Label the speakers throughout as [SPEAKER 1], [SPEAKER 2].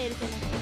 [SPEAKER 1] ているとのそ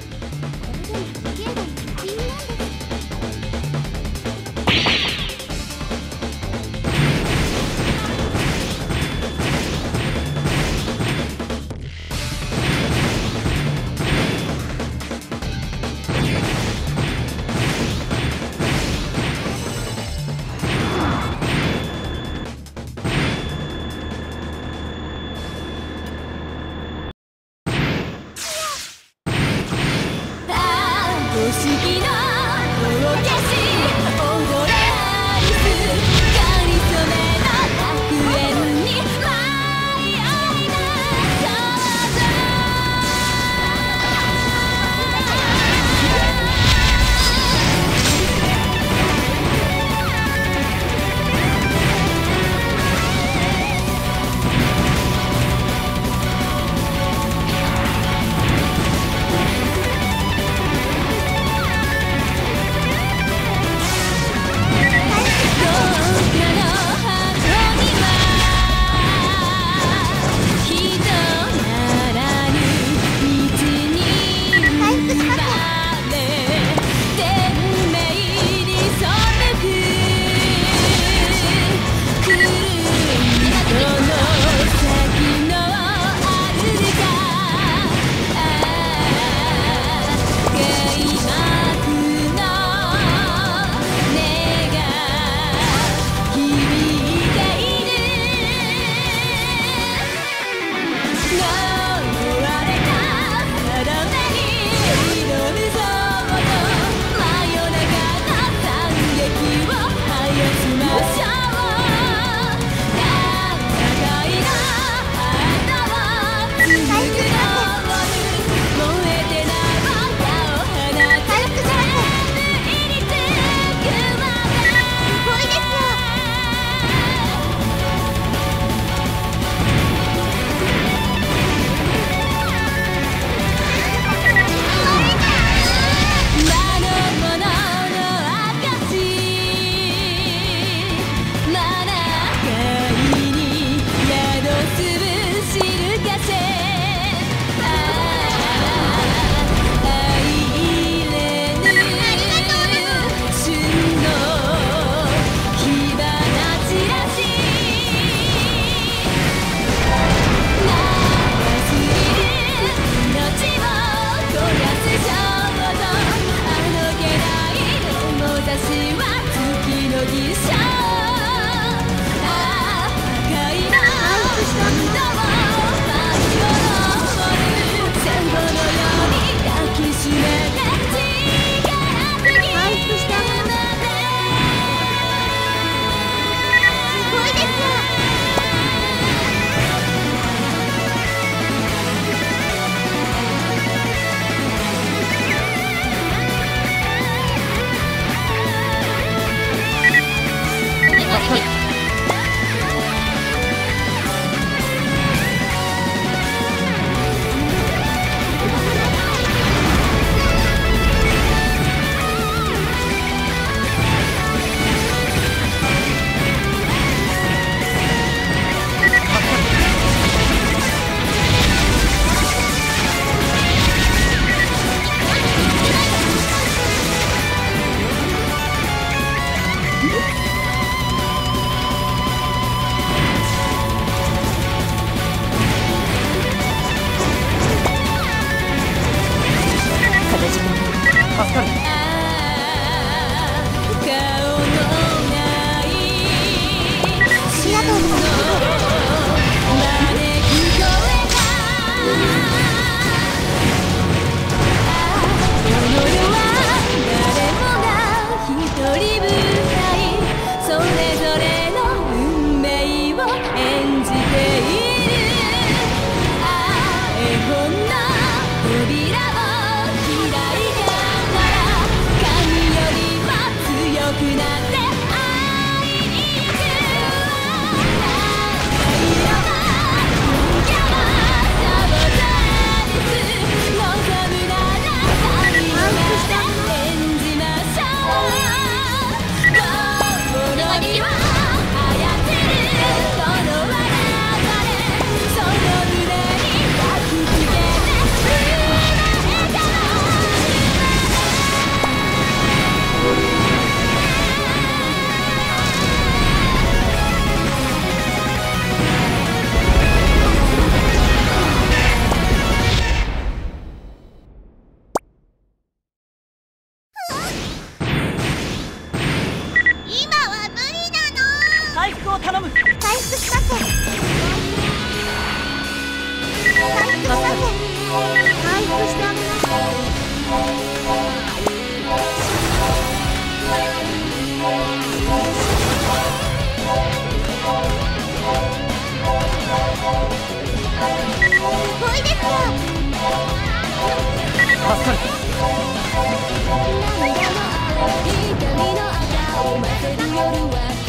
[SPEAKER 1] you tonight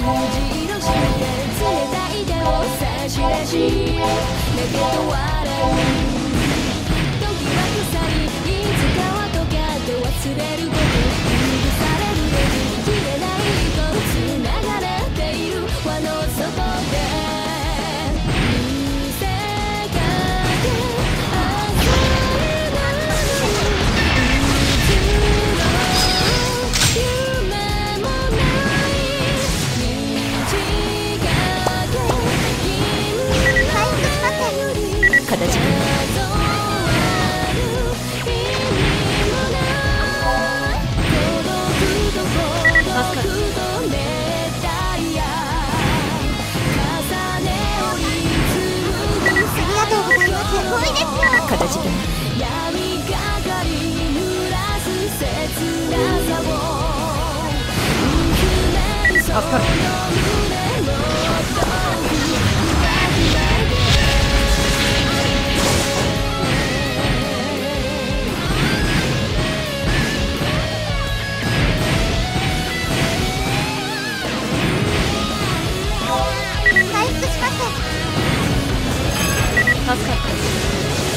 [SPEAKER 1] 色し冷たい手を差し出し笑う
[SPEAKER 2] 助かる
[SPEAKER 1] し
[SPEAKER 3] 助かった。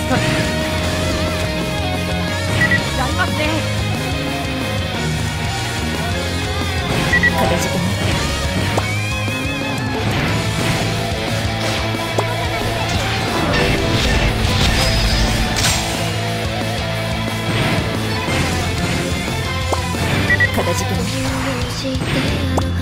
[SPEAKER 2] 助かる。やります
[SPEAKER 1] ね。な
[SPEAKER 4] な
[SPEAKER 3] って